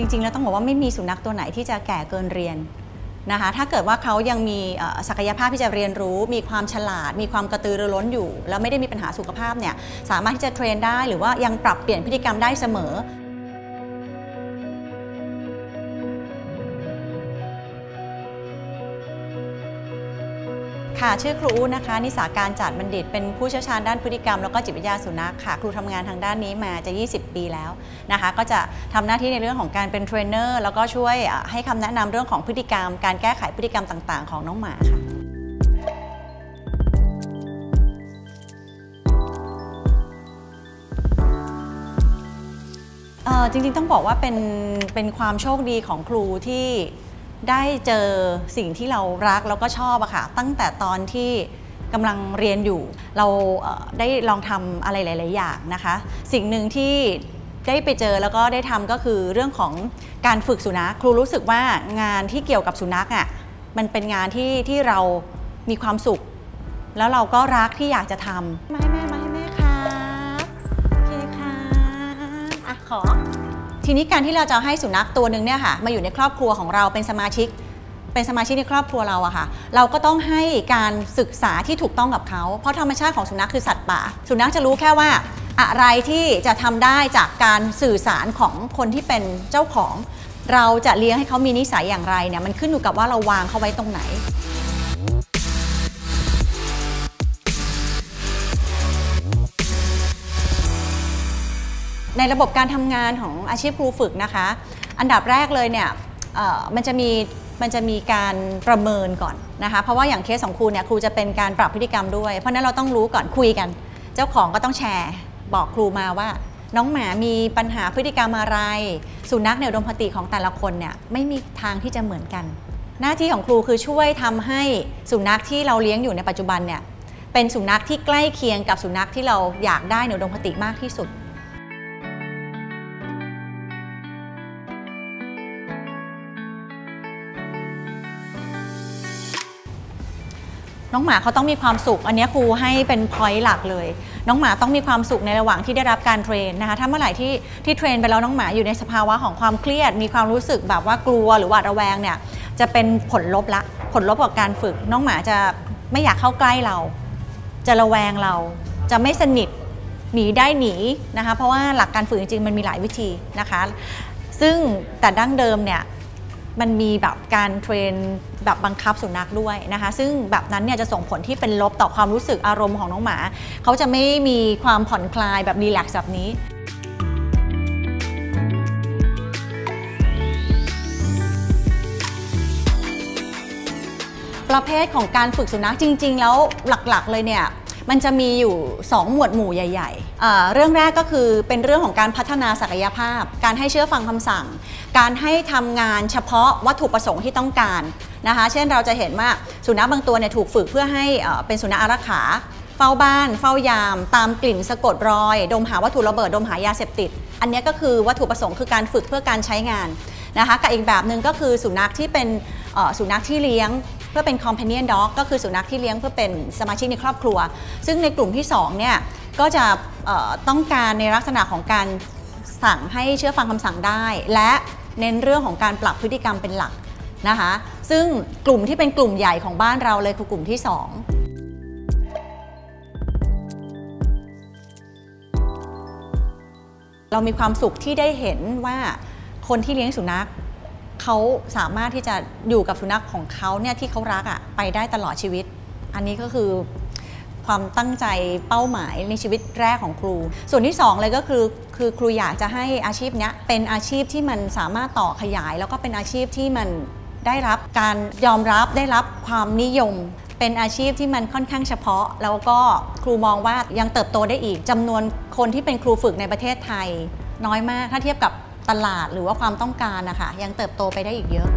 จริงๆ แล้วต้องบอกว่าไม่มีสุนัขตัวไหนที่จะแก่เกินเรียนนะคะถ้าเกิดว่าเขายังมีศักยภาพที่จะเรียนรู้ มีความฉลาด มีความกระตือรือร้นอยู่ แล้วไม่ได้มีปัญหาสุขภาพเนี่ยสามารถที่จะเทรนได้หรือว่ายังปรับเปลี่ยนพฤติกรรมได้เสมอ ค่ะชื่อครูอู้นะคะ นิสาการจัดบัณฑิต เป็นผู้เชี่ยวชาญด้านพฤติกรรมแล้วก็จิตวิทยาสุนัขค่ะ ครูทำงานทางด้านนี้มาจะ 20 ปีแล้วนะคะ ก็จะทำหน้าที่ในเรื่องของการเป็นเทรนเนอร์แล้วก็ช่วยให้คำแนะนำเรื่องของพฤติกรรม การแก้ไขพฤติกรรมต่างๆ ของน้องหมาค่ะเออจริงๆต้องบอกว่าเป็นเป็นความโชคดีของครูที่ ได้เจอสิ่งที่เรารักแล้วก็ชอบอะค่ะ ตั้งแต่ตอนที่กำลังเรียนอยู่ เราได้ลองทำอะไรหลาย ๆ อย่างนะคะ สิ่งหนึ่งที่ได้ไปเจอแล้วก็ได้ทำก็คือเรื่องของการฝึกสุนัขครูรู้สึกว่างานที่เกี่ยวกับสุนัขอะมันเป็นงานที่ที่เรามีความสุข แล้วเราก็รักที่อยากจะทำ ทีนี้การที่เราจะให้สุนัขตัวหนึ่งเนี่ยค่ะมาอยู่ในครอบครัวของเราเป็นสมาชิก เป็นสมาชิกในครอบครัวเราอะค่ะ เราก็ต้องให้การศึกษาที่ถูกต้องกับเขา เพราะธรรมชาติของสุนัขคือสัตว์ป่า สุนัขจะรู้แค่ว่าอะไรที่จะทำได้จากการสื่อสารของคนที่เป็นเจ้าของ เราจะเลี้ยงให้เขามีนิสัยอย่างไรเนี่ยมันขึ้นอยู่กับว่าเราวางเขาไว้ตรงไหน ในระบบการทำงานของอาชีพครูฝึกนะคะ อันดับแรกเลยเนี่ยมันจะมีมันจะมีการประเมินก่อนนะคะเพราะว่าอย่างเคสของครูเนี่ยครูจะเป็นการปรับพฤติกรรมด้วย เพราะนั้นเราต้องรู้ก่อนคุยกัน เจ้าของก็ต้องแชร์ บอกครูมาว่า น้องหมามีปัญหาพฤติกรรมอะไร สุนัขเนี่ยดมคติของแต่ละคนเนี่ยไม่มีทางที่จะเหมือนกัน หน้าที่ของครูคือช่วยทำให้สุนัขที่เราเลี้ยงอยู่ในปัจจุบันเนี่ยเป็นสุนัขที่ใกล้เคียงกับสุนัขที่เราอยากได้ในอุดมคติมากที่สุด น้องหมาเขาต้องมีความสุข อันนี้ครูให้เป็นพอยต์หลักเลย น้องหมาต้องมีความสุขในระหว่างที่ได้รับการเทรนนะคะ ถ้าเมื่อไหร่ที่ที่เทรนไปแล้วน้องหมาอยู่ในสภาวะของความเครียด มีความรู้สึกแบบว่ากลัวหรือหวาดระแวงเนี่ย จะเป็นผลลบละ ผลลบกับการฝึก น้องหมาจะไม่อยากเข้าใกล้เรา จะระแวงเรา จะไม่สนิท หนีได้หนีนะคะ เพราะว่าหลักการฝึกจริงๆ มันมีหลายวิธีนะคะ ซึ่งแต่ดั้งเดิมเนี่ย มันมีแบบการเทรนแบบบังคับสุนัขด้วยนะคะ ซึ่งแบบนั้นเนี่ยจะส่งผลที่เป็นลบต่อความรู้สึกอารมณ์ของน้องหมา เขาจะไม่มีความผ่อนคลายแบบรีแลกซ์แบบนี้ประเภทของการฝึกสุนัขจริง ๆ แล้วหลักๆ เลยเนี่ย มันจะมีอยู่ 2 หมวดหมู่ใหญ่ๆ เรื่องแรกก็คือเป็นเรื่องของการพัฒนาศักยภาพ การให้เชื่อฟังคำสั่ง การให้ทำงานเฉพาะวัตถุประสงค์ที่ต้องการนะคะ เช่นเราจะเห็นว่าสุนัขบางตัวเนี่ยถูกฝึกเพื่อให้เป็นสุนัขอารักขาเฝ้าบ้าน เฝ้ายาม ตามกลิ่นสะกดรอย ดมหาวัตถุระเบิด ดมหายาเสพติด อันนี้ก็คือวัตถุประสงค์คือการฝึกเพื่อการใช้งานนะคะกับอีกแบบหนึ่งก็คือสุนัขที่เป็นสุนัขที่เลี้ยง เพื่อเป็น companion dog ก็คือสุนัขที่เลี้ยงเพื่อเป็นสมาชิกในครอบครัว ซึ่งในกลุ่มที่2เนี่ยก็จะต้องการในลักษณะของการสั่งให้เชื่อฟังคำสั่งได้ และเน้นเรื่องของการปรับพฤติกรรมเป็นหลักนะคะ ซึ่งกลุ่มที่เป็นกลุ่มใหญ่ของบ้านเราเลยคือกลุ่มที่ 2เรามีความสุขที่ได้เห็นว่าคนที่เลี้ยงสุนัข เขาสามารถที่จะอยู่กับสุนัขของเขาเนี่ยที่เขารักอะ่ะไปได้ตลอดชีวิต อันนี้ก็คือความตั้งใจเป้าหมายในชีวิตแรกของครู ส่วนที่สองเลยก็คือคือครูอยากจะให้อาชีพเนี้ยเป็นอาชีพที่มันสามารถต่อขยาย แล้วก็เป็นอาชีพที่มันได้รับการยอมรับได้รับความนิยม เป็นอาชีพที่มันค่อนข้างเฉพาะ แล้วก็ครูมองว่ายังเติบโตได้อีกจำนวนคนที่เป็นครูฝึกในประเทศไทย น้อยมากถ้าเทียบกับ ลาดหรือว่าความต้องการนะคะยังเติบโตไปได้อีกเยอะ